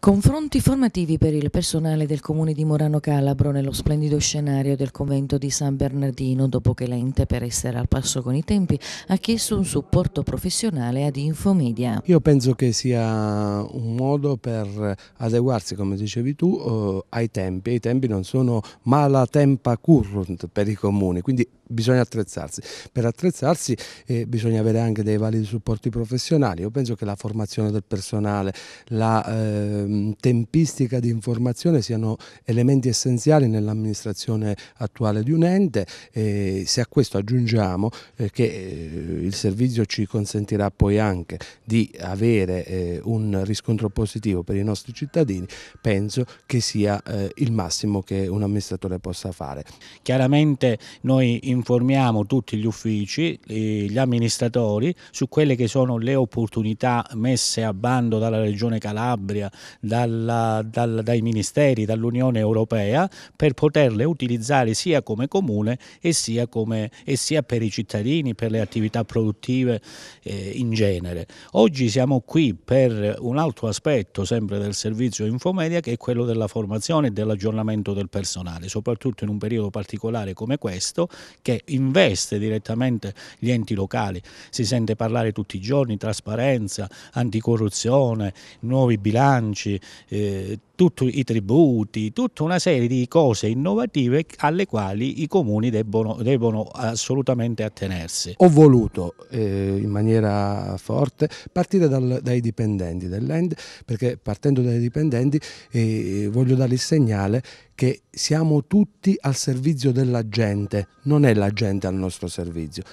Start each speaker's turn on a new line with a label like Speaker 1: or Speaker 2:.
Speaker 1: Confronti formativi per il personale del comune di Morano Calabro nello splendido scenario del convento di San Bernardino dopo che l'ente per essere al passo con i tempi ha chiesto un supporto professionale ad Infomedia.
Speaker 2: Io penso che sia un modo per adeguarsi, come dicevi tu, eh, ai tempi. I tempi non sono mala tempa current per i comuni, quindi bisogna attrezzarsi. Per attrezzarsi eh, bisogna avere anche dei validi supporti professionali. Io penso che la formazione del personale, la eh, tempistica di informazione siano elementi essenziali nell'amministrazione attuale di un ente. Eh, se a questo aggiungiamo eh, che eh, il servizio ci consentirà poi anche di avere eh, un riscontro positivo per i nostri cittadini, penso che sia eh, il massimo che un amministratore possa fare.
Speaker 3: Chiaramente noi in informiamo tutti gli uffici, gli amministratori su quelle che sono le opportunità messe a bando dalla Regione Calabria, dalla, dal, dai ministeri, dall'Unione Europea per poterle utilizzare sia come comune e sia, come, e sia per i cittadini, per le attività produttive eh, in genere. Oggi siamo qui per un altro aspetto sempre del servizio Infomedia che è quello della formazione e dell'aggiornamento del personale, soprattutto in un periodo particolare come questo che investe direttamente gli enti locali. Si sente parlare tutti i giorni trasparenza, anticorruzione, nuovi bilanci, eh, tutti i tributi, tutta una serie di cose innovative alle quali i comuni debbono, debbono assolutamente attenersi.
Speaker 2: Ho voluto eh, in maniera forte partire dal, dai dipendenti dell'End perché partendo dai dipendenti eh, voglio dare il segnale che siamo tutti al servizio della gente, non è la gente al nostro servizio.